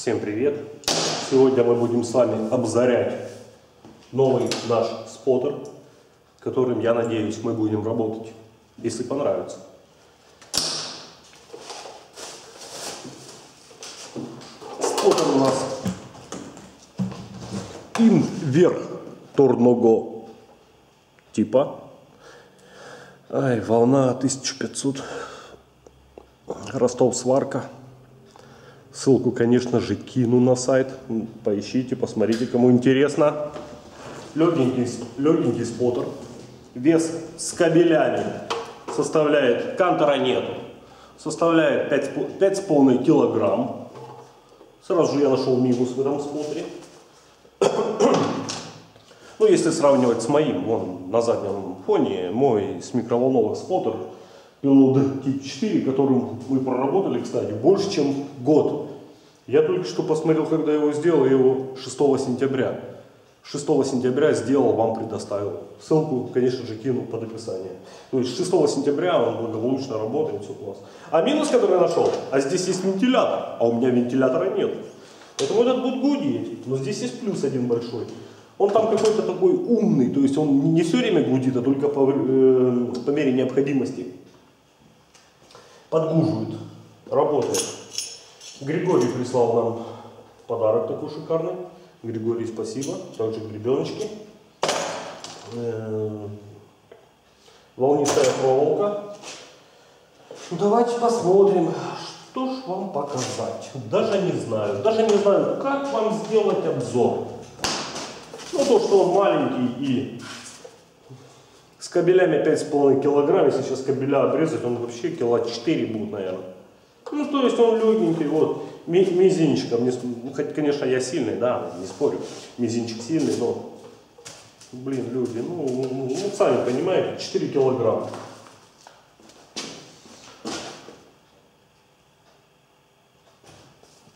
Всем привет! Сегодня мы будем с вами обзорять новый наш споттер, которым, я надеюсь, мы будем работать, если понравится. Споттер у нас инверторного типа. Ай, волна 1500. Ростов сварка. Ссылку, конечно же, кину на сайт. Поищите, посмотрите, кому интересно. Легенький, легенький споттер. Вес с кабелями составляет, кантера нету, составляет 5,5 килограмм. Сразу же я нашел минус в этом споттере. Ну, если сравнивать с моим, вон на заднем фоне, мой с микроволновых споттер Pillowed Tip 4, которым мы проработали, кстати, больше, чем год. Я только что посмотрел, когда его сделал, я его 6 сентября. 6 сентября сделал, вам предоставил. Ссылку, конечно же, кину под описание. То есть 6 сентября он благополучно работает, все классно. А минус, который я нашел, а здесь есть вентилятор, а у меня вентилятора нет. Поэтому этот будет гудеть. Но здесь есть плюс один большой. Он там какой-то такой умный, то есть он не все время гудит, а только по, э, по мере необходимости подгуживает, работает. Григорий прислал нам подарок такой шикарный. Григорий, спасибо. Также гребеночки. Э, волнистая проволока. Ну, давайте посмотрим, что ж вам показать. Даже не знаю. Даже не знаю, как вам сделать обзор. Ну, то, что он маленький и с кабелями 5,5 килограмм, если сейчас кабеля обрезать, он вообще кило 4 будет, наверное. Ну, то есть он легенький, вот, мизинчиком, ну, хоть, конечно, я сильный, да, не спорю, мизинчик сильный, но, блин, люди, ну, ну, ну, ну сами понимаете, 4 килограмма.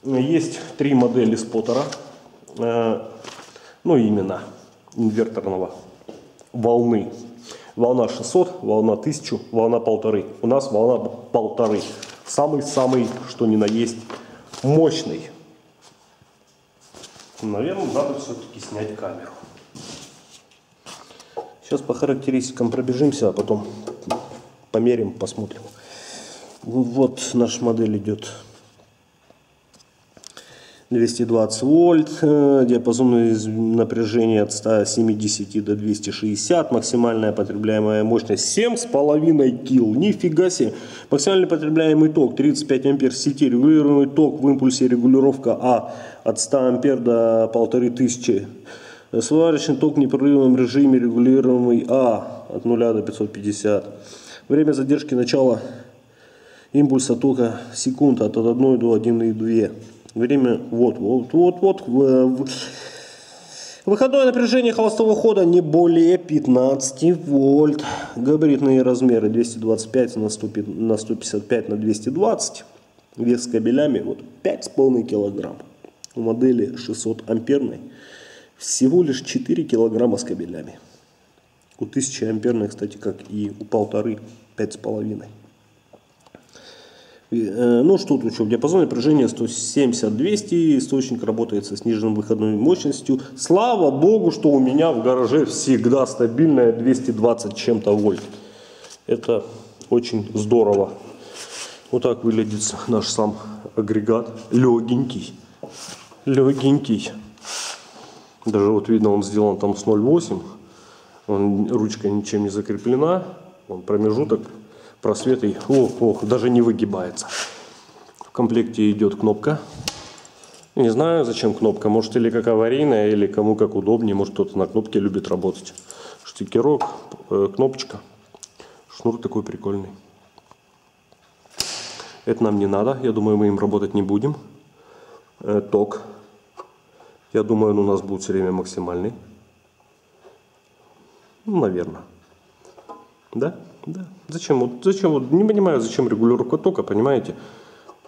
Есть три модели споттера. Э, ну именно инверторного волны. Волна 600, волна 1000, волна полторы. У нас волна полторы. Самый-самый, что ни на есть, мощный. Наверное, надо все-таки снять камеру. Сейчас по характеристикам пробежимся, а потом померим, посмотрим. Вот наша модель идет 220 вольт, э, диапазон напряжения от 170 до 260, максимальная потребляемая мощность 7,5 кил, нифига себе. Максимальный потребляемый ток 35 ампер сети, регулируемый ток в импульсе регулировка А от 100 ампер до 1500. Сварочный ток в непрерывном режиме регулируемый А от 0 до 550. Время задержки начала импульса тока секунд от 1 до 1,2. Время, вот, вот, вот, вот. Выходное напряжение холостого хода не более 15 вольт. Габаритные размеры 225 на, 100, на 155 на 220. Вес с кабелями вот 5,5 килограмм. У модели 600 амперной всего лишь 4 килограмма с кабелями. У 1000 амперной, кстати, как и у полторы, 5,5. Э, ну что тут еще? В диапазоне напряжения 170-200, источник работает со сниженной выходной мощностью. Слава богу, что у меня в гараже всегда стабильная 220 чем-то вольт. Это очень здорово. Вот так выглядит наш сам агрегат. Легенький. Легенький. Даже вот видно, он сделан там с 0,8. Он, ручка ничем не закреплена. Он промежуток просветы. О, о, даже не выгибается. В комплекте идет кнопка. Не знаю, зачем кнопка. Может, или как аварийная, или кому как удобнее. Может, кто-то на кнопке любит работать. Штикерок, э, кнопочка. Шнур такой прикольный. Это нам не надо. Я думаю, мы им работать не будем. Э, ток. Я думаю, он у нас будет все время максимальный. Ну, наверное. Да? Да. Зачем? Вот, зачем? Вот, не понимаю, зачем регулировка тока, понимаете?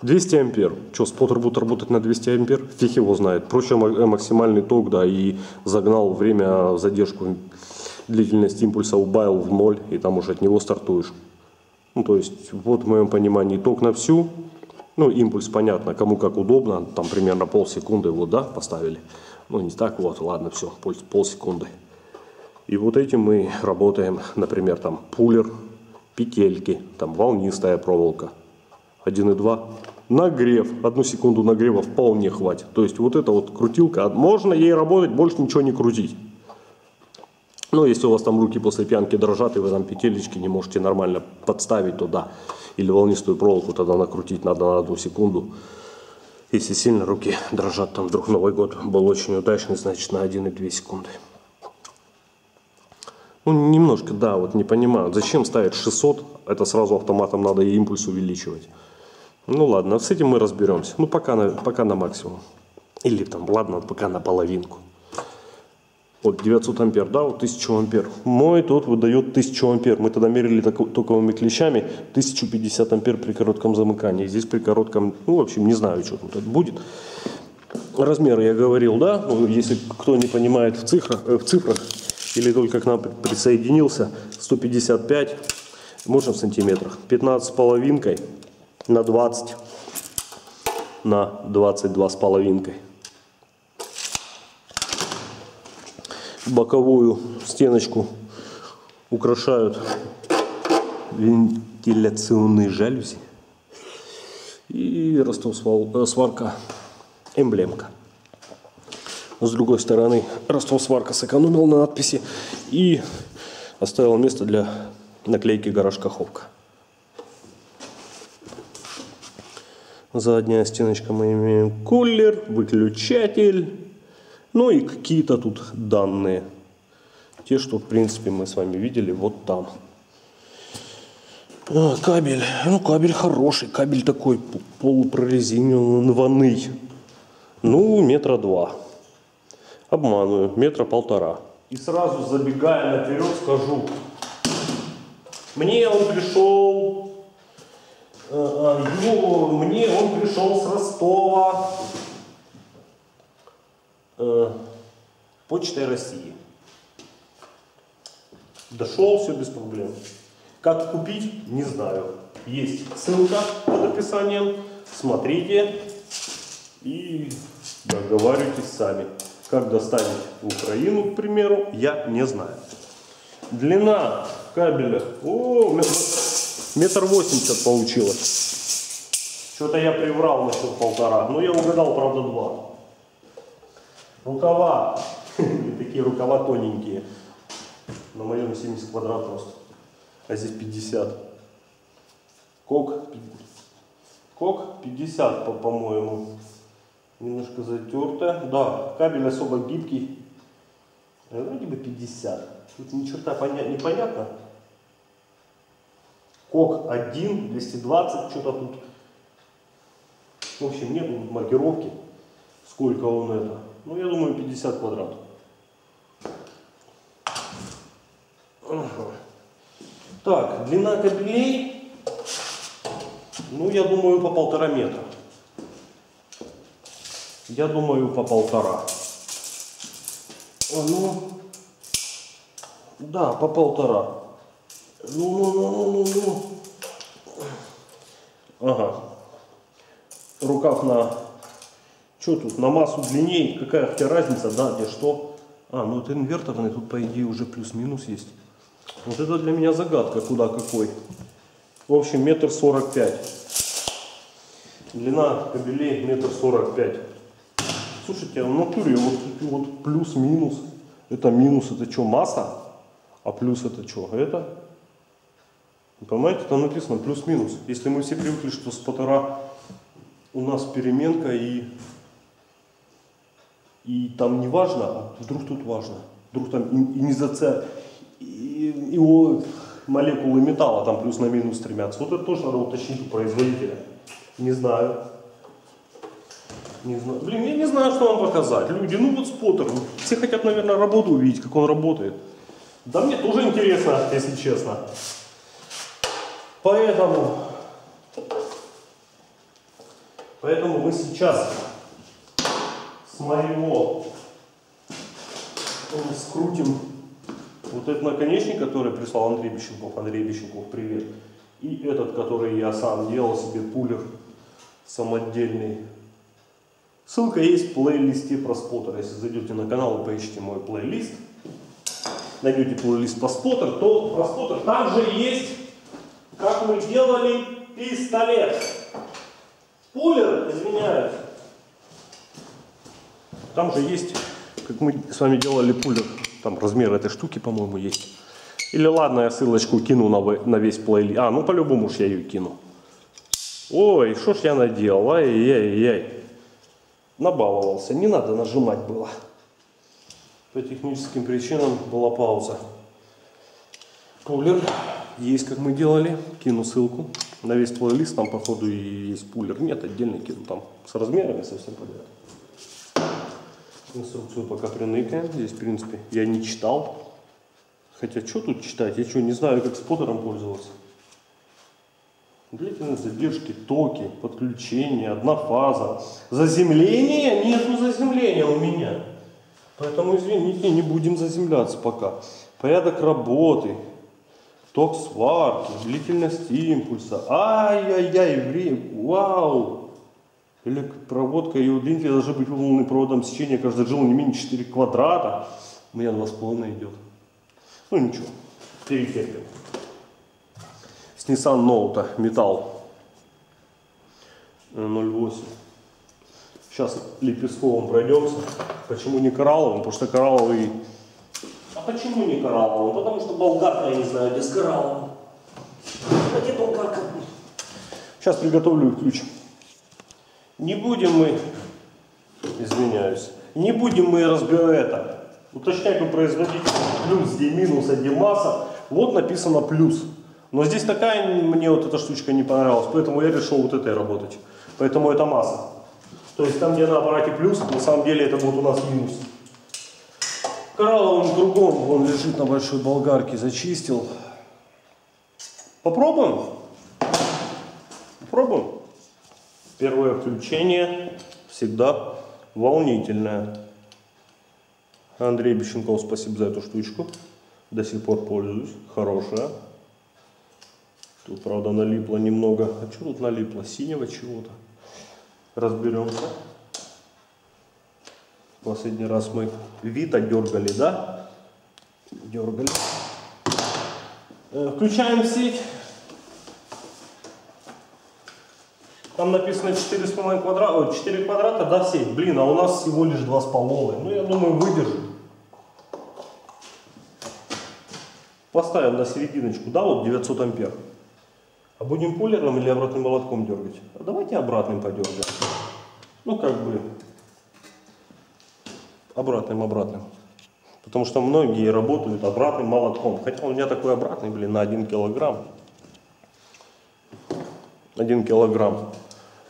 200 ампер. Что, споттер будет работать на 200 ампер? Фиг его знает. Проще э, максимальный ток, да, и загнал время задержку, длительность импульса убавил в ноль, и там уже от него стартуешь. Ну, то есть, вот в моем понимании ток на всю, Ну, импульс, понятно, кому как удобно, там примерно полсекунды вот, да, поставили. Ну, не так вот, ладно, все, пол, полсекунды. И вот этим мы работаем, например, там пулер, петельки, там волнистая проволока. 1,2. Нагрев. Одну секунду нагрева вполне хватит. То есть вот эта вот крутилка, можно ей работать, больше ничего не крутить. Но если у вас там руки после пьянки дрожат, и вы там петелечки не можете нормально подставить туда, или волнистую проволоку тогда накрутить надо на одну секунду. Если сильно руки дрожат, там вдруг Новый год был очень удачный, значит на 1,2 секунды. Ну, немножко, да, вот не понимаю, зачем ставить 600, это сразу автоматом надо и импульс увеличивать. Ну ладно, с этим мы разберемся. Ну пока на, пока на максимум. Или там, ладно, пока на половинку. Вот 900 ампер, да, вот 1000 ампер. Мой тот выдает 1000 ампер. Мы тогда мерили токовыми клещами 1050 ампер при коротком замыкании. Здесь при коротком, ну, в общем, не знаю, что тут будет. Размеры я говорил, да, ну, если кто не понимает в цифрах, э, в цифрах или только к нам присоединился, 155, можно в сантиметрах, 15 с половинкой на 20 на 22 с половинкой. Боковую стеночку украшают вентиляционные жалюзи и Ростов э, сварка эмблемка. С другой стороны Ростов сварка сэкономил на надписи и оставил место для наклейки гараж Каховка. Задняя стеночка мы имеем кулер, выключатель, ну и какие-то тут данные. Те, что в принципе мы с вами видели вот там. А, кабель, ну кабель хороший, кабель такой полупрорезинированный. Ну, метра два. Обманываю, метра полтора. И сразу забегая наперед скажу, мне он пришел Э, э, его, мне он пришел с Ростова э, почтой России. Дошел, все без проблем. Как купить, не знаю. Есть ссылка под описанием. Смотрите и договаривайтесь сами. Как доставить в Украину, к примеру, я не знаю. Длина кабеля. О, Метр восемьдесят получилось. Что-то я приврал насчет полтора. Но я угадал, правда, два. Рукава. Такие рукава тоненькие. На моем 70 квадрат просто. А здесь 50. Кок. Кок 50, по-моему. Немножко затерто. Да, кабель особо гибкий. Вроде бы 50. Тут ни черта непонятно. КОК 1, 220, что-то тут. В общем, нет маркировки, сколько он это. Ну, я думаю, 50 квадратов. Так, длина кабелей, ну, я думаю, по полтора метра. Я думаю, по полтора. Ну, да, по полтора. Ну, ну, ну, ну, ну, ну. Ага. Рукав на... Что тут? На массу длиннее. Какая хотя разница, да, где что. А, ну это инверторный, тут по идее уже плюс-минус есть. Вот это для меня загадка, куда какой. В общем, метр сорок пять. Длина кабелей метр сорок пять. Слушайте, в натуре вот, вот плюс-минус. Это минус, это что, масса? А плюс это что? Это Понимаете, там написано плюс-минус. Если мы все привыкли, что с полтора у нас переменка и, и там не важно, а вдруг тут важно. Вдруг там инизация, и, и о, молекулы металла там плюс на минус стремятся. Вот это тоже надо уточнить у производителя. Не знаю. Не знаю. Блин, я не знаю, что вам показать. Люди, ну вот споттер. Все хотят, наверное, работу увидеть, как он работает. Да мне тоже интересно, если честно. Поэтому, поэтому мы сейчас с моего скрутим вот этот наконечник, который прислал Андрей Бещенков. Андрей Бещенков, привет. И этот, который я сам делал себе, пулер самодельный. Ссылка есть в плейлисте про споттер. Если зайдете на канал и поищите мой плейлист, найдете плейлист по споттер, то про споттер там же есть, как мы делали пистолет. Пулер, извиняюсь. Там же есть, как мы с вами делали пулер. Там размер этой штуки, по-моему, есть. Или ладно, я ссылочку кину на, на весь плейлист. А, ну по-любому уж я ее кину. Ой, что ж я наделал, ай-яй-яй. Набаловался, не надо нажимать было. По техническим причинам была пауза. Пулер есть, как мы делали. Кину ссылку на весь плейлист. Там, походу, и есть пулер. Нет, отдельно кину. Там с размерами совсем подряд. Инструкцию пока приныкаем. Здесь, в принципе, я не читал. Хотя, что тут читать? Я что, не знаю, как споттером пользоваться. Длительность задержки, токи, подключение, одна фаза. Заземление? Нету заземления у меня. Поэтому, извините, не будем заземляться пока. Порядок работы, ток сварки, длительность импульса. Ай-яй-яй, вау! Или проводка и удлинитель должны быть выполнены проводом сечения каждой жилы не менее 4 квадрата. У меня 2,5 идет. Ну ничего, перетерпим. С Nissan Note металл 0,8. Сейчас лепестковым пройдемся. Почему не коралловым? Потому что коралловый... А почему не коралловым? Потому что болгарка, я не знаю, где с коралловым. А где болгарка? Сейчас приготовлю и включим. Не будем мы, извиняюсь, не будем мы разбирать это. Уточнять у производителя плюс, где минус, а где масса. Вот написано плюс. Но здесь такая мне вот эта штучка не понравилась, поэтому я решил вот этой работать. Поэтому это масса. То есть там, где на аппарате плюс, на самом деле это будет у нас минус. Коралловым кругом он лежит на большой болгарке, зачистил. Попробуем? Попробуем. Первое включение всегда волнительное. Андрей Бещенков, спасибо за эту штучку. До сих пор пользуюсь. Хорошая. Тут, правда, налипло немного. А что тут налипло? Синего чего-то. Разберемся. Последний раз мы Вита дергали, да? Дергали. Э, включаем сеть. Там написано 4,5 квадрата, 4 квадрата, да, сеть. Блин, а у нас всего лишь 2,5. Ну, я думаю, выдержим. Поставим на серединочку, да, вот 900 ампер. А будем пулером или обратным молотком дергать? А давайте обратным подергаем. Ну, как бы, обратным-обратным. Потому что многие работают обратным молотком. Хотя у меня такой обратный, блин, на 1 килограмм. 1 килограмм.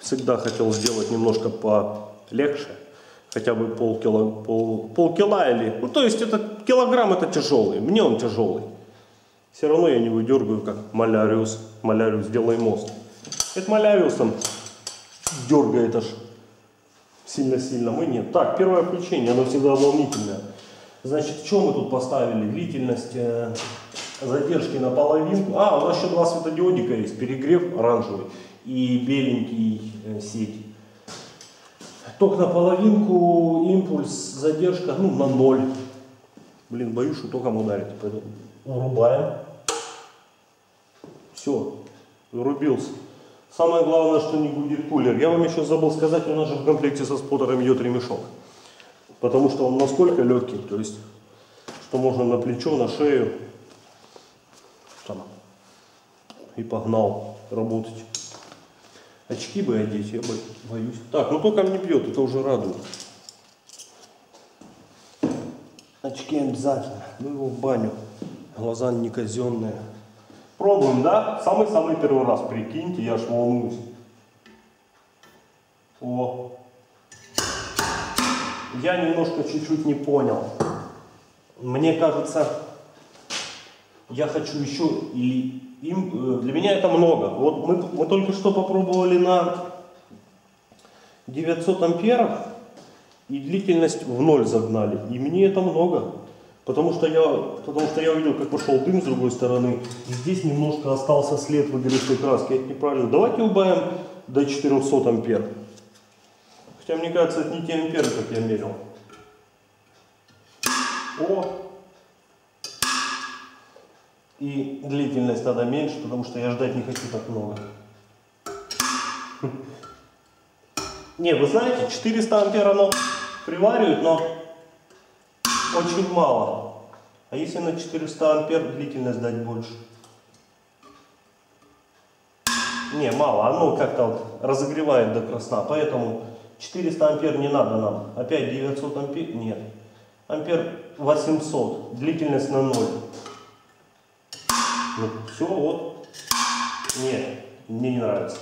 Всегда хотел сделать немножко полегче. Хотя бы полкило, пол, полкила или... Ну, то есть, это килограмм это тяжелый. Мне он тяжелый. Все равно я не выдергиваю, как маляриус. Маляриус, делай мост. Это маляриус там дергает аж сильно-сильно. Мы нет. Так, первое включение, оно всегда волнительное. Значит, что мы тут поставили? Длительность э, задержки на половинку. А, у нас еще два светодиодика есть. Перегрев оранжевый и беленький э, сеть. Ток на половинку, импульс, задержка, ну, на ноль. Блин, боюсь, что током ударит. Поэтому урубаем. Все, врубился. Самое главное, что не будет кулер. Я вам еще забыл сказать, у нас же в комплекте со споттером идет ремешок. Потому что он насколько легкий, то есть, что можно на плечо, на шею. Там, и погнал работать. Очки бы одеть, я боюсь. Так, ну током не бьет, это уже радует. Очки обязательно. Ну его в баню. Глаза не казенные. Пробуем, да? Самый-самый первый раз, прикиньте, я аж волнуюсь. О. Я немножко чуть-чуть не понял. Мне кажется, я хочу еще или им, э, для меня это много. Вот мы, мы только что попробовали на 900 амперов и длительность в ноль загнали. И мне это много. Потому что я, потому что я увидел, как пошел дым с другой стороны. Здесь немножко остался след выгоревшей краски. Это неправильно. Давайте убавим до 400 ампер. Хотя мне кажется, это не те амперы, как я мерил. О! И длительность надо меньше, потому что я ждать не хочу так много. Не, вы знаете, 400 ампер оно приваривает, но очень мало. А если на 400 ампер длительность дать больше? Не, мало, оно как-то вот разогревает до красна, поэтому 400 ампер не надо нам. Опять 900 ампер, нет. Ампер 800, длительность на 0. Ну, все, вот. Нет, мне не нравится.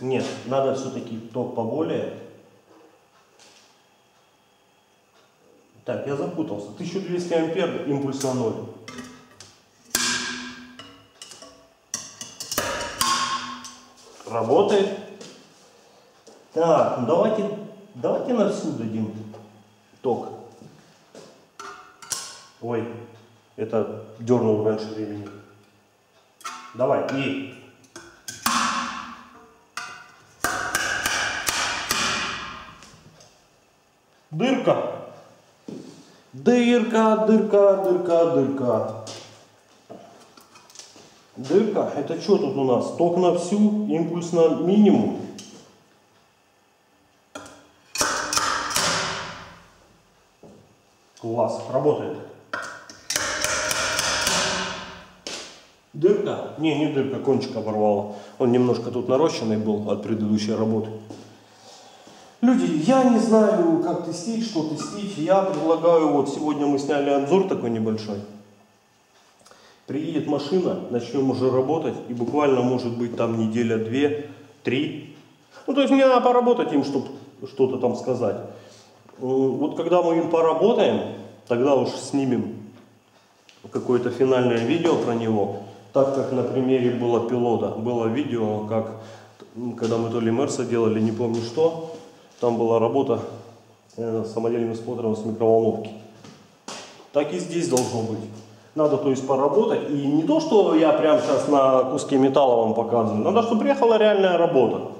Нет, надо все-таки ток поболее. Так, я запутался. 1200 ампер, импульс на 0. Работает. Так, ну давайте, давайте на всю дадим ток. Ой, это дернул раньше времени. Давай, и Дырка. Дырка, дырка, дырка, дырка. Дырка, это что тут у нас? Ток на всю, импульс на минимум. Класс, работает. Дырка? Не, не дырка, кончик оборвала. Он немножко тут нарощенный был от предыдущей работы. Люди, я не знаю, как тестить, что тестить. Я предлагаю, вот сегодня мы сняли обзор такой небольшой. Приедет машина, начнем уже работать, и буквально может быть там неделя, две, три. Ну, то есть мне надо поработать им, чтобы что-то там сказать. Вот когда мы им поработаем, тогда уж снимем какое-то финальное видео про него. Так как на примере было пилота. Было видео, как когда мы то ли Мерса делали, не помню что, там была работа э, самодельным смотром с микроволновки. Так и здесь должно быть. Надо, то есть, поработать. И не то, что я прямо сейчас на куске металла вам показываю. Надо, чтобы приехала реальная работа.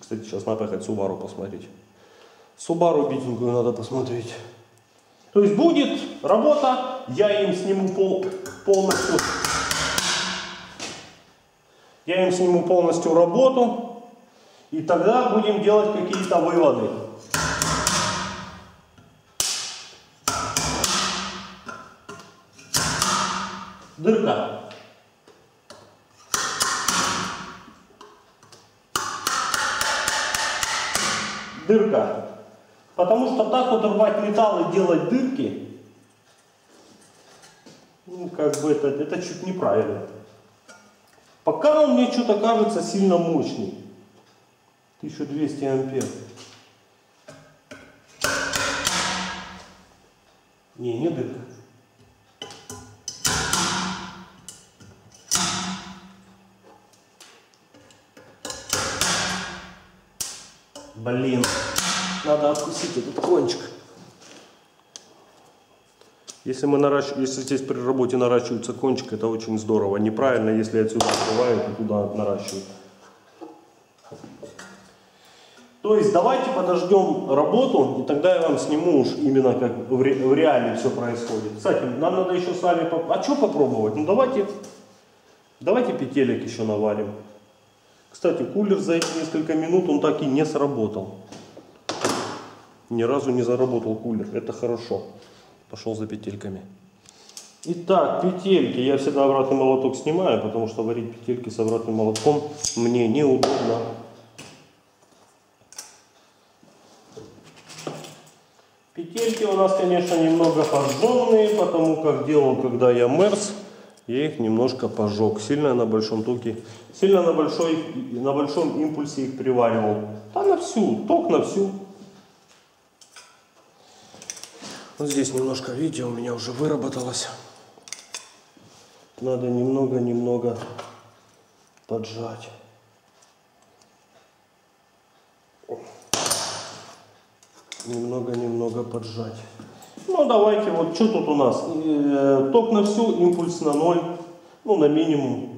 Кстати, сейчас надо поехать Subaru посмотреть. Субару битенькую надо посмотреть. То есть будет работа, я им сниму пол, полностью, я им сниму полностью работу, и тогда будем делать какие-то выводы. Дырка. Дырка. Потому что так вот рвать металл и делать дырки, ну, как бы это, это чуть неправильно. Пока он мне что-то кажется сильно мощный. 1200 ампер. Не, не дырка. Блин, надо откусить этот кончик. Если, мы наращ... если здесь при работе наращивается кончик, это очень здорово. Неправильно, если отсюда открываю и туда наращиваю. То есть давайте подождем работу, и тогда я вам сниму уж именно как в, ре, в реале все происходит. Кстати, нам надо еще с вами... Поп... А что попробовать? Ну давайте, давайте петелек еще наварим. Кстати, кулер за эти несколько минут он так и не сработал. Ни разу не заработал кулер. Это хорошо. Пошел за петельками. Итак, петельки. Я всегда обратный молоток снимаю, потому что варить петельки с обратным молотком мне неудобно. Петельки у нас, конечно, немного пожженные, потому как делал, когда я мерз, я их немножко пожег. Сильно на большом токе, сильно на, большой, на большом импульсе их приваривал. Да на всю, ток на всю. Вот здесь немножко, видите, у меня уже выработалось. Надо немного-немного поджать. Немного-немного поджать. Ну, давайте, вот что тут у нас? Э, ток на всю, импульс на ноль, ну, на минимум.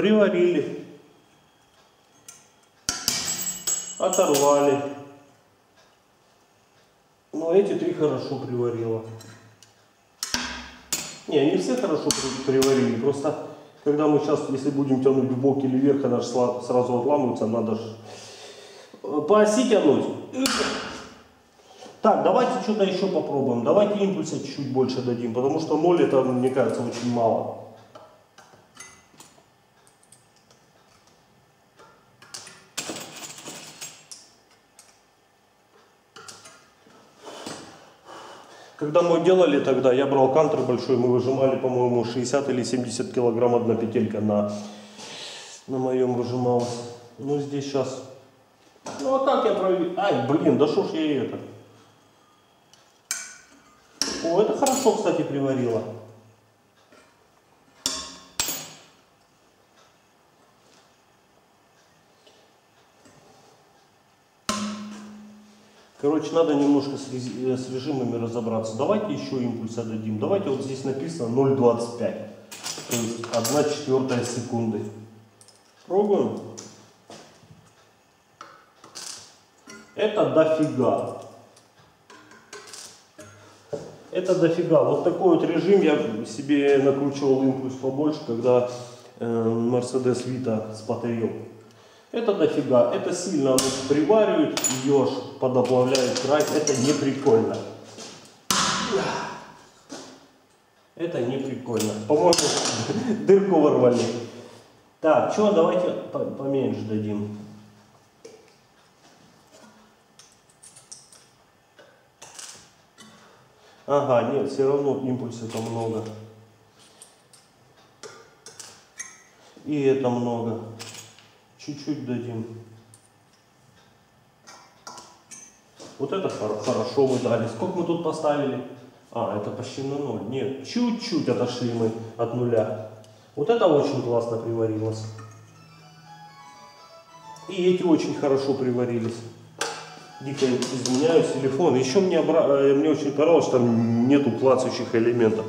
Приварили. Оторвали. Но эти три хорошо приварило. Не, не все хорошо приварили. Просто когда мы сейчас, если будем тянуть в бок или вверх, она же сразу отламывается, надо же э, по оси тянуть. Так, давайте что-то еще попробуем. Давайте импульса чуть-чуть больше дадим, потому что 0 это, мне кажется, очень мало. Когда мы делали тогда, я брал кантер большой, мы выжимали, по-моему, 60 или 70 килограмм одна петелька на, на моем выжималась. Ну, здесь сейчас... Ну, а как я проверю? Ай, блин, да что ж я это... О, это хорошо, кстати, приварило. Короче, надо немножко с, э, режимами разобраться. Давайте еще импульса дадим. Давайте вот здесь написано 0,25. То есть 1 четвертая секунды. Пробуем. Это дофига. Это дофига. Вот такой вот режим я себе накручивал импульс побольше, когда э, Mercedes Vita спотарил. Это дофига, это сильно оно приваривает, ее подоплавляет край, это не прикольно. Это не прикольно. По-моему, дырку ворвали. Так, что, давайте поменьше дадим. Ага, нет, все равно импульса там много. И это много. Чуть-чуть дадим. Вот это хорошо мы дали. Сколько мы тут поставили? А, это почти на ноль. Нет, чуть-чуть отошли мы от нуля. Вот это очень классно приварилось. И эти очень хорошо приварились. Дико изменяю телефон. Еще мне, э, мне очень понравилось, что там нету плацающих элементов.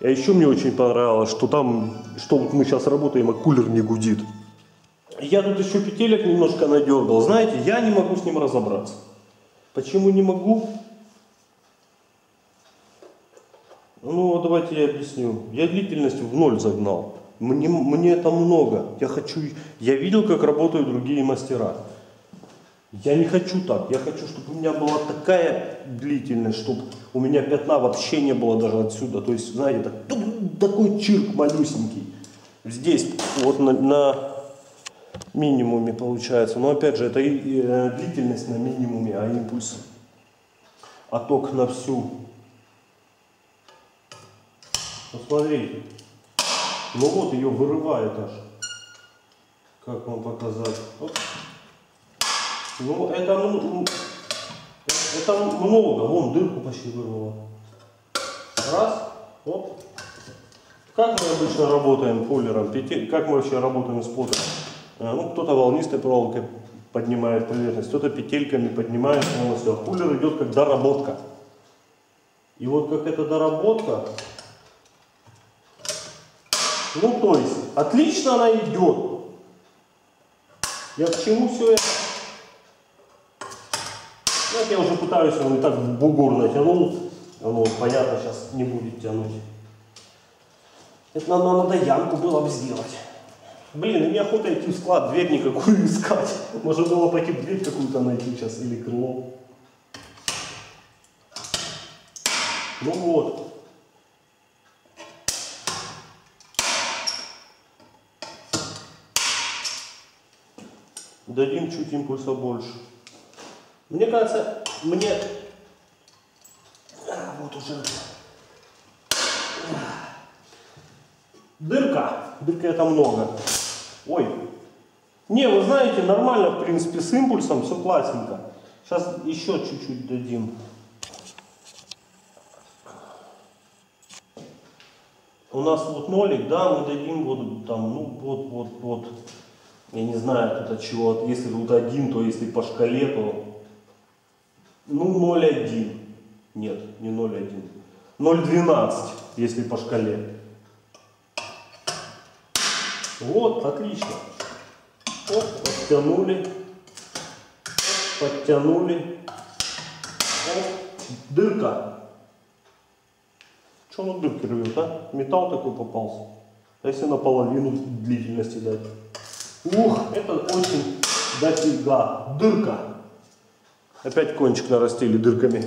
А еще мне очень понравилось, что там, что вот мы сейчас работаем, а кулер не гудит. Я тут еще петелек немножко надергал. Знаете, я не могу с ним разобраться. Почему не могу? Ну, давайте я объясню. Я длительность в ноль загнал. Мне, мне это много. Я хочу... Я видел, как работают другие мастера. Я не хочу так. Я хочу, чтобы у меня была такая длительность, чтобы у меня пятна вообще не было даже отсюда. То есть, знаете, так, такой чирк малюсенький. Здесь, вот на, на минимуме получается. Но опять же, это и, э, длительность на минимуме, а импульс, а ток на всю. Посмотрите. Ну вот ее вырывает аж. Как вам показать? Оп. Ну это, ну, это много. Вон дырку почти вырвало. Раз. Оп. Как мы обычно работаем полером? Как мы вообще работаем с плотом? Э, ну, кто-то волнистой проволокой поднимает поверхность, кто-то петельками поднимает полностью. А пулер идет как доработка. И вот как эта доработка, ну то есть, отлично она идет. Я к чему все это? Вот я уже пытаюсь, он и так в бугор натянул. Оно, понятно, сейчас не будет тянуть. Это надо, надо ямку было бы сделать. Блин, мне охота идти в склад, дверь никакую искать. Можно было пойти дверь какую-то найти сейчас или крыло. Ну вот. Дадим чуть импульса больше. Мне кажется, мне... А, вот уже... Дырка. Дырка это много. Ой. Не, вы знаете, нормально, в принципе, с импульсом все классненько. Сейчас еще чуть-чуть дадим. У нас вот нолик, да, мы дадим вот там, ну вот, вот, вот. Я не знаю тут от чего, если тут один, то если по шкале, то ну 0,1. Нет, не 0,1. 0,12, если по шкале. Вот, отлично. Оп, подтянули. Подтянули. Оп, дырка. Что он дырки рвет, а? Металл такой попался. А если наполовину длительности дать? Ух, это очень дофига. Дырка. Опять кончик нарастили дырками.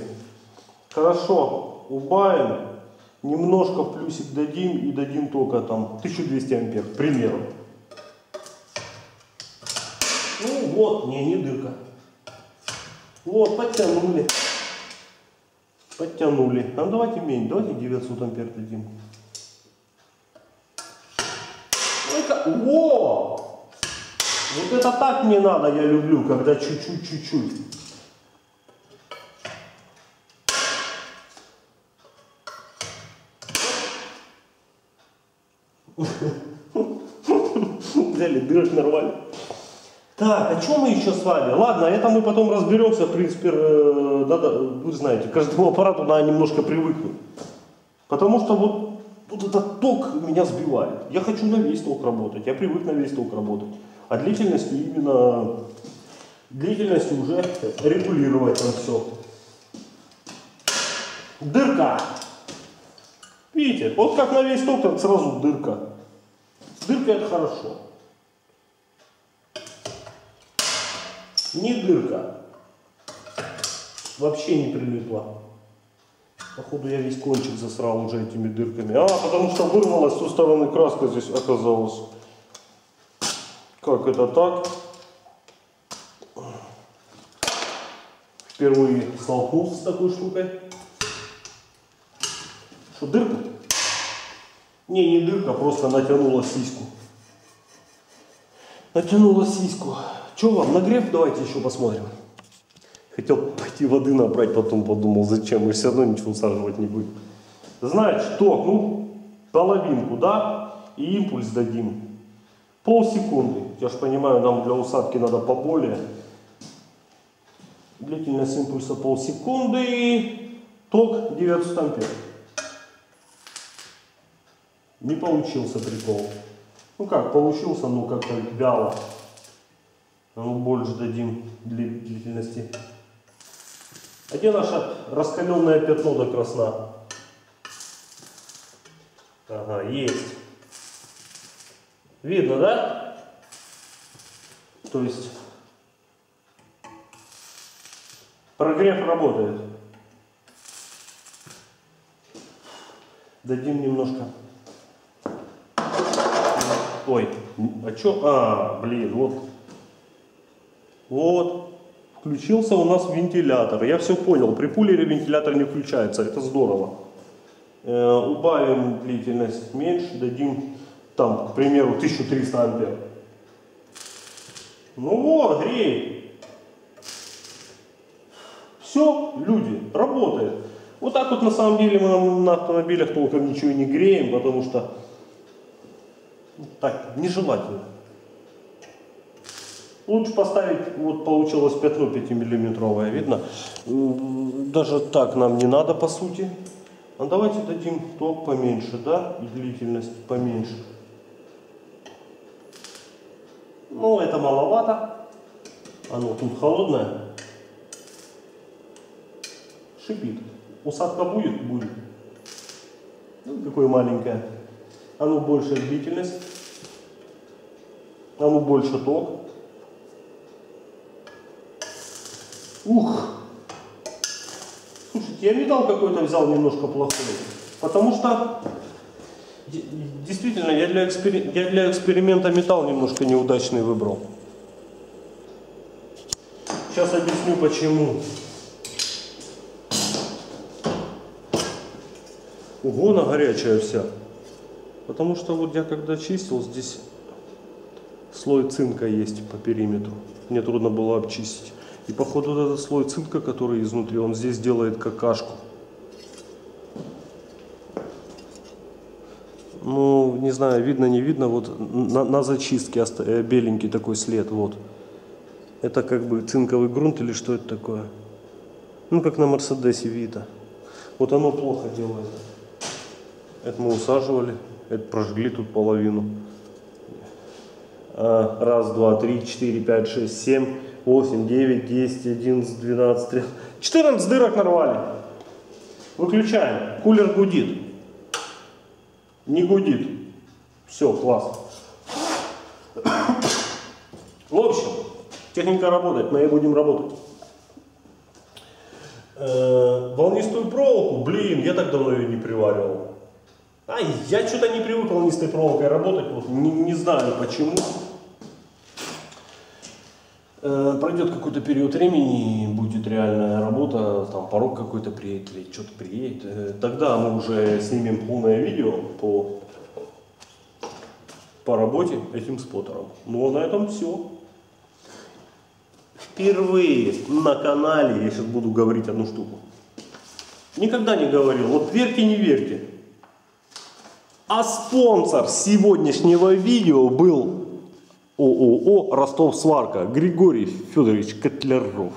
Хорошо, убавим. Немножко плюсик дадим и дадим только там 1200 ампер, к примеру. Ну вот, не, не дырка. Вот, подтянули. Подтянули. А ну давайте меньше, давайте 900 ампер дадим. Это, во! Вот это так мне надо, я люблю, когда чуть-чуть, чуть-чуть. Взяли дырок нормально. Так, о чем мы еще с вами? Ладно, это мы потом разберемся, в принципе, э, надо, вы знаете, каждому аппарату надо немножко привыкнуть. Потому что вот, вот этот ток меня сбивает. Я хочу на весь ток работать, я привык на весь ток работать. А длительностью именно, длительностью уже регулировать там все. Дырка. Видите, вот как на весь ток, так сразу дырка. Дырка это хорошо. Не дырка. Вообще не прилипла. Походу я весь кончик засрал уже этими дырками. А, потому что вырвалась с той стороны краска здесь оказалась. Как это так? Впервые столкнулся с такой штукой. Что, дырка? Не, не дырка, просто натянула сиську. Натянула сиську. Что вам, нагрев? Давайте еще посмотрим. Хотел пойти воды набрать, потом подумал, зачем, мы все равно ничего усаживать не будем. Значит, ток, ну, половинку, да, и импульс дадим. Полсекунды. Я же понимаю, нам для усадки надо поболее. Длительность импульса полсекунды. Ток 900 ампер. Не получился прикол. Ну как, получился, ну как-то вяло. Ну, больше дадим длительности. А где наше раскаленное пятно до красна? Ага, есть. Видно, да? То есть прогрев работает. Дадим немножко. Ой, а что? А, блин, вот вот. Включился у нас вентилятор. Я все понял. При пулере вентилятор не включается. Это здорово. Э, убавим длительность меньше. Дадим там, к примеру, 1300 ампер. Ну вот, греет. Все, люди, работает. Вот так вот на самом деле мы на автомобилях толком ничего не греем, потому что так нежелательно. Лучше поставить, вот получилось пятно 5-миллиметровое, видно? Даже так нам не надо по сути. А давайте дадим ток поменьше, да, и длительность поменьше. Ну, это маловато. Оно тут холодное. Шипит. Усадка будет? Будет. Ну, какое маленькое. Оно больше длительность. Оно больше ток. Ух! Слушайте, я металл какой-то взял немножко плохой. Потому что действительно я для, экспери... я для эксперимента металл немножко неудачный выбрал. Сейчас объясню почему. Ого, она горячая вся. Потому что вот я когда чистил, здесь слой цинка есть по периметру. Мне трудно было обчистить. И походу вот этот слой цинка, который изнутри, он здесь делает какашку. Ну, не знаю, видно, не видно, вот на, на зачистке э, беленький такой след, вот. Это как бы цинковый грунт или что это такое? Ну, как на Мерседесе Вита. Вот оно плохо делает. Это мы усаживали, это прожгли тут половину. А, раз, два, три, четыре, пять, шесть, семь, восемь, девять, десять, одиннадцать, двенадцать, тринадцать. 14 дырок нарвали. Выключаем. Кулер гудит. Не гудит. Все, класс. В общем, техника работает, мы и будем работать. Э, волнистую проволоку, блин, я так давно ее не приваривал. Ай, я что-то не привык волнистой проволокой работать, вот, не, не знаю почему. Э, пройдет какой-то период времени, будет реальная работа, там порог какой-то приедет или что-то приедет. Э, тогда мы уже снимем полное видео по, по работе этим споттером. Ну а на этом все. Впервые на канале я сейчас буду говорить одну штуку. Никогда не говорил, вот верьте, не верьте. А спонсор сегодняшнего видео был ООО «Ростов-Сварка» Григорий Федорович Котляров.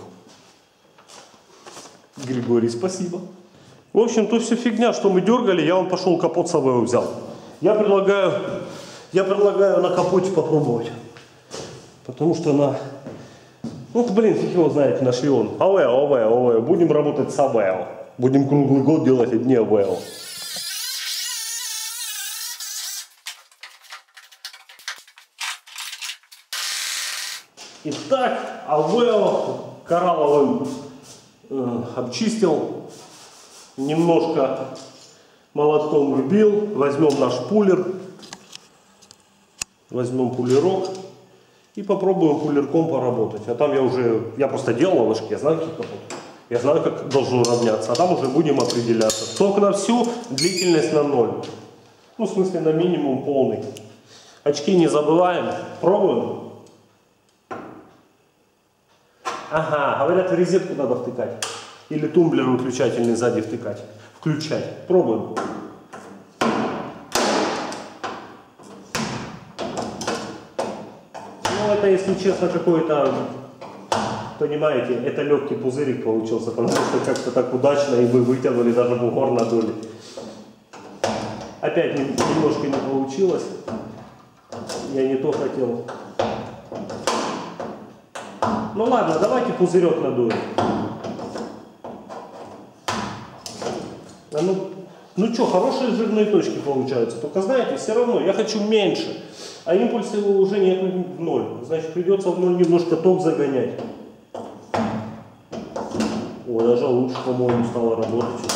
Григорий, спасибо. В общем, то все фигня, что мы дергали, я вам пошел капот с собой взял. Я предлагаю, я предлагаю на капоте попробовать. Потому что на... Ну, блин, фиг его знаете, нашли он. АВЭО, АВЭО, АВЭО. Будем работать с АВЭО. Будем круглый год делать одни АВЭО. Итак, Авео коралловым э, обчистил, немножко молотком вбил, возьмем наш пулер, возьмем пулерок и попробуем пулерком поработать. А там я уже, я просто делал на я знаю, как работать. Я знаю, как должен равняться, а там уже будем определяться. Ток на всю, длительность на ноль. Ну, в смысле, на минимум полный. Очки не забываем. Пробуем. Ага, говорят, в розетку надо втыкать. Или тумблер выключательный сзади втыкать. Включать. Пробуем. Ну, это, если честно, какой-то, понимаете, это легкий пузырик получился, потому что как-то так удачно и мы вытянули, даже бугор надули. Опять немножко не получилось. Я не то хотел. Ну ладно, давайте пузырек надуем. А ну, ну что, хорошие жирные точки получаются. Только знаете, все равно я хочу меньше. А импульса уже нет в ноль. Значит, придется в ноль немножко ток загонять. О, даже лучше, по-моему, стало работать.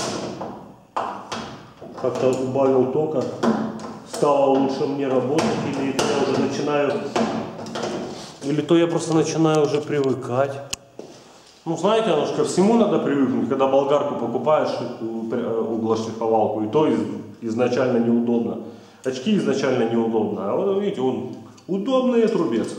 Как-то убавил тока. Стало лучше мне работать. Или я уже начинаю или то я просто начинаю уже привыкать. Ну, знаете, оно же ко всему надо привыкнуть. Когда болгарку покупаешь, э, углошлифовалку, и то изначально неудобно. Очки изначально неудобно. А вот видите, он удобный трубец.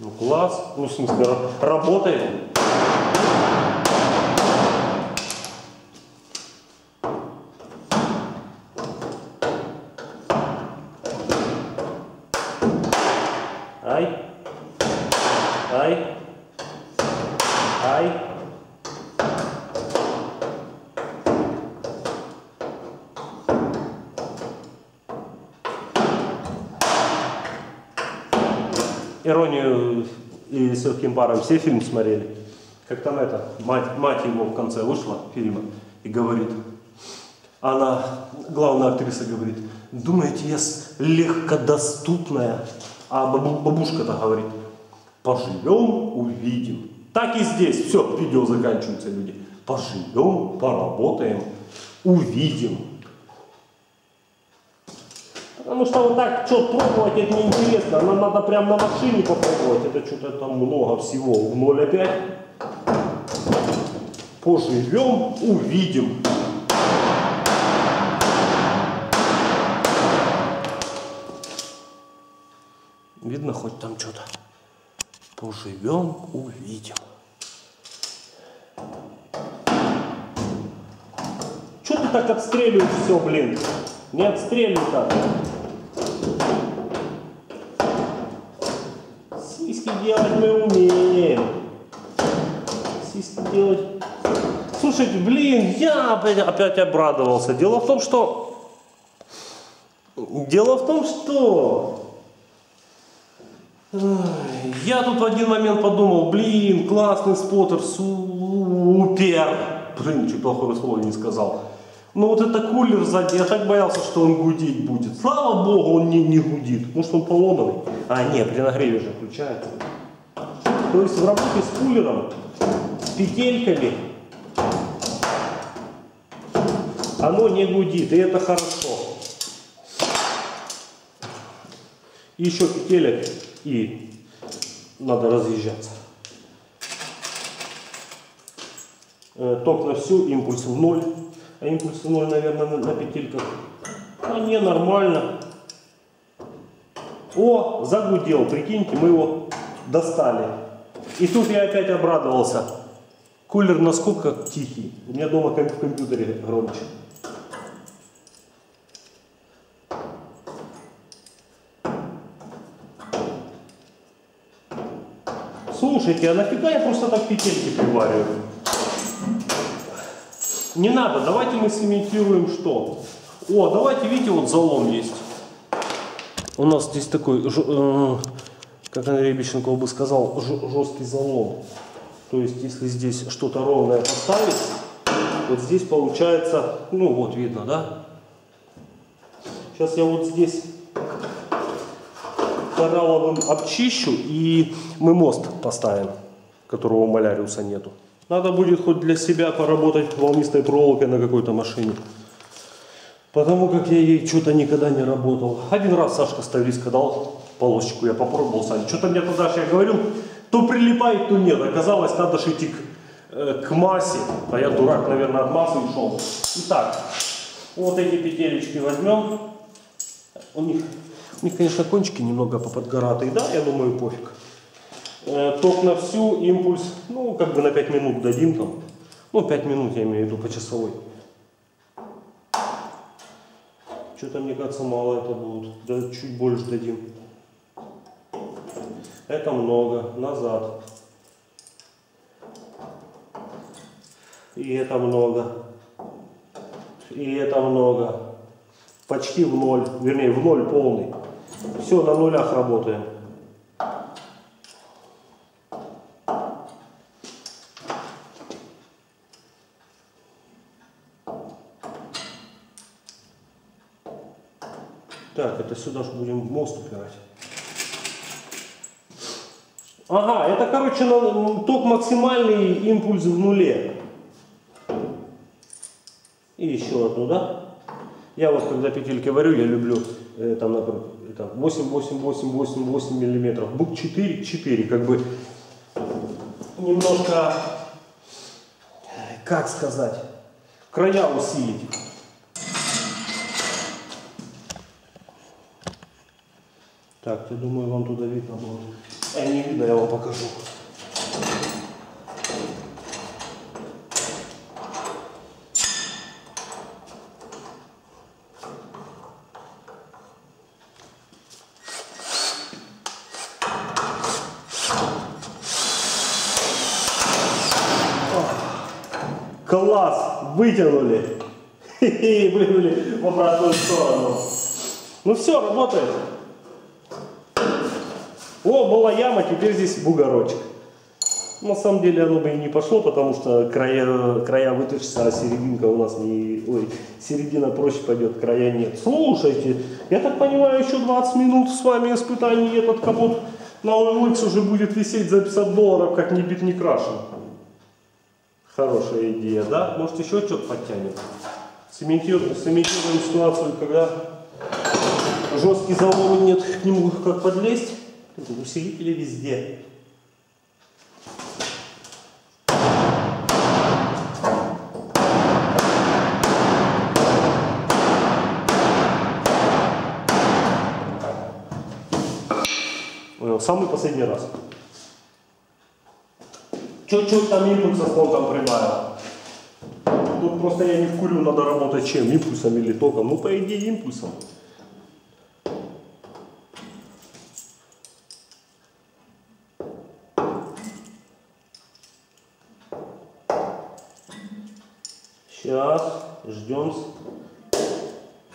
Ну класс, ну в смысле работает. «Иронию и с легким паром» все фильм смотрели? Как там это, мать, мать его в конце вышла фильма и говорит, она, главная актриса говорит, думаете, я легкодоступная? А бабушка-то говорит, поживем, увидим. Так и здесь, все, видео заканчиваются люди. Поживем, поработаем, увидим. Потому что вот так что пробовать, это неинтересно. Нам надо прям на машине попробовать. Это что-то там много всего. В 0,5. Поживем, увидим. Видно хоть там что-то. Поживем, увидим. Что ты так отстреливаешь все, блин? Не отстреливай так. Делать мы умеем. Сиськи Слушайте, блин, я опять, опять обрадовался. Дело в том, что... Дело в том, что... Я тут в один момент подумал, блин, классный споттер, супер. Блин, чуть плохое слово не сказал. Ну вот это кулер сзади, я так боялся, что он гудеть будет. Слава богу, он не, не гудит. Может он поломанный? А, нет, при нагреве же включается. То есть в работе с кулером, с петельками, оно не гудит, и это хорошо. еще петелек, и надо разъезжаться. Э, ток на всю, импульс в ноль. А импульс в ноль, наверное, на, на петельках. А не, нормально. О, загудел, прикиньте, мы его достали. И тут я опять обрадовался. Кулер насколько тихий. У меня дома в компьютере громче. Слушайте, а нафига я просто так петельки привариваю? Не надо, давайте мы сымитируем что? О, давайте, видите, вот залом есть. У нас здесь такой, э, как Андрей Бещенков бы сказал, жесткий залом. То есть, если здесь что-то ровное поставить, вот здесь получается, ну вот видно, да? Сейчас я вот здесь коралловым обчищу и мы мост поставим, которого у маляриуса нету. Надо будет хоть для себя поработать волнистой проволокой на какой-то машине. Потому как я ей что-то никогда не работал. Один раз Сашка Ставриска дал полосочку, я попробовал, Сань. Что-то мне туда же я говорил, то прилипает, то нет. Оказалось, надо же идти к, э, к массе. А я дурак, наверное, от массы ушел. Итак, вот эти петелечки возьмем. У них, у них, конечно, кончики немного поподгоратые, да, я думаю, пофиг. Э, ток на всю, импульс, ну, как бы на 5 минут дадим там. Ну, 5 минут, я имею в виду, по часовой. Что-то, мне кажется, мало это будет. Да чуть больше дадим. Это много. Назад. И это много. И это много. Почти в ноль. Вернее, в ноль полный. Все, на нулях работаем. Так, это сюда же будем мост упирать. Ага, это, короче, ток максимальный импульс в нуле. И еще одну, да? Я вот когда петельки варю, я люблю э, там, например, это 8, 8, 8, 8, 8 миллиметров. Бук 4, 4, как бы немножко, как сказать, края усилить. Так, я думаю, вам туда видно будет. А не видно, я вам покажу. Класс! Вытянули! Блин, в обратную сторону. Ну все, работает. О, была яма, теперь здесь бугорочек. На самом деле оно бы и не пошло, потому что края, края вытащатся, а серединка у нас не... Ой, середина проще пойдет, края нет. Слушайте, я так понимаю, еще 20 минут с вами испытаний этот капот на OLX уже будет висеть за 50 долларов, как не бит, не крашен. Хорошая идея, да? Может еще что-то подтянем? Цементируем, цементируем ситуацию, когда жесткий залом нет к нему как подлезть. Усилители везде. Самый последний раз. Чуть-чуть там импульса с током прибавил. Тут просто я не вкурю, надо работать чем? Импульсом или током? Ну, по идее, импульсом. Ждем,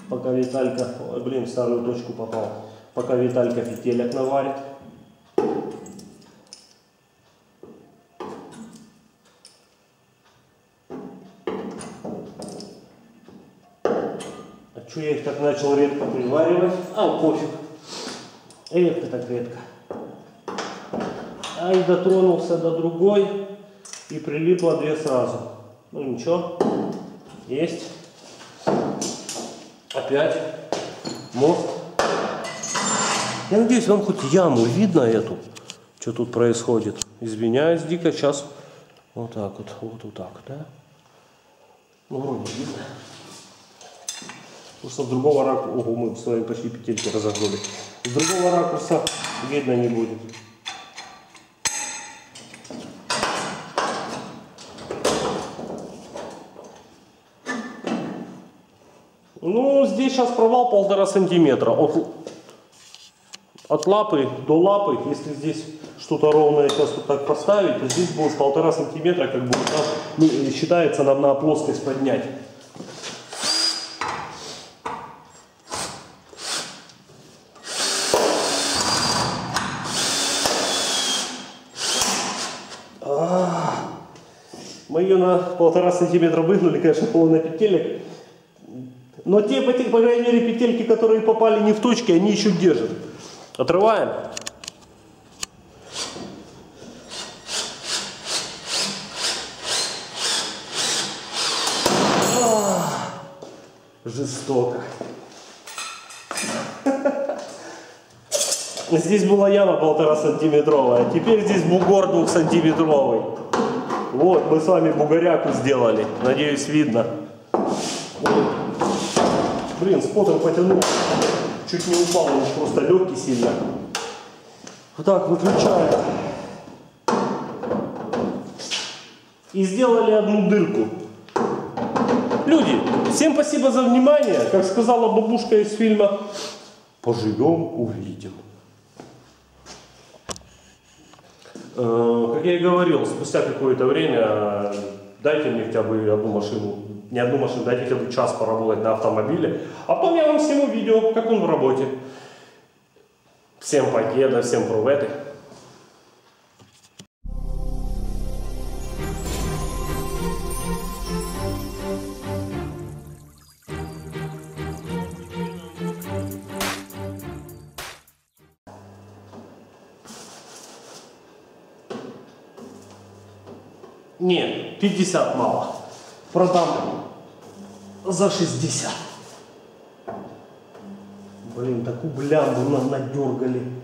пока Виталька, ой, блин, в старую точку попал, пока Виталька петелек наварит. А что я их так начал редко приваривать? А, пофиг. Эх, так редко. Ай, дотронулся до другой и прилипло две сразу. Ну ничего, есть. Опять мост. Я надеюсь, вам хоть яму видно эту, что тут происходит. Извиняюсь дико, сейчас вот так вот, вот, вот так, да? Ну, вроде видно. Просто с другого ракурса, ого, мы с вами почти петельки разогнули. С другого ракурса видно не будет. Ну, сейчас провал полтора сантиметра. От, от лапы до лапы, если здесь что-то ровное сейчас вот так поставить, то здесь будет полтора сантиметра, как бы вот ну, считается нам на плоскость поднять. Мы ее на полтора сантиметра выгнули, конечно, полный петелек. Но те, по по крайней мере, петельки, которые попали не в точки, они еще держат. Отрываем. Жестоко. Здесь была яма полтора сантиметровая, теперь здесь бугор двухсантиметровый. Вот, мы с вами бугоряку сделали. Надеюсь, видно. Вот. Блин, спотом потянул. Чуть не упал, он просто легкий сильно. Вот так, выключаем. И сделали одну дырку. Люди, всем спасибо за внимание. Как сказала бабушка из фильма, поживем, увидим. Э, как я и говорил, спустя какое-то время дайте мне хотя бы одну машину, не одну машину, дайте хотя бы час поработать на автомобиле, а потом я вам сниму видео, как он в работе. Всем покеда, всем приветы. Нет, 50 мало. Продам за 60. Блин, такую блямбу нам надергали.